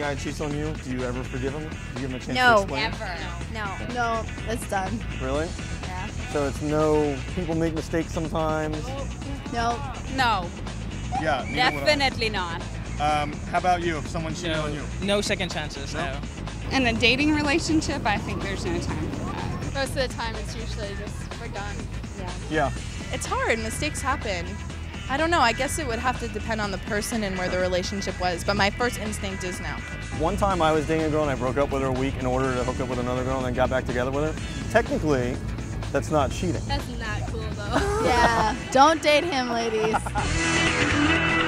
guy cheats on you, do you ever forgive him? Do you give him a chance No. to explain? Ever. No. No, it's done. Really? Yeah. So it's no, people make mistakes sometimes. No. No, Yeah, neither would I. definitely not. Um, how about you? If someone cheated on you? No second chances, no. In a dating relationship, I think there's no time for that. Most of the time, it's usually just we're done. Yeah. Yeah. It's hard. Mistakes happen. I don't know. I guess it would have to depend on the person and where the relationship was. But my first instinct is no. One time I was dating a girl and I broke up with her a week in order to hook up with another girl and then got back together with her. Technically, that's not cheating. That's not cool though. Yeah. Don't date him, ladies.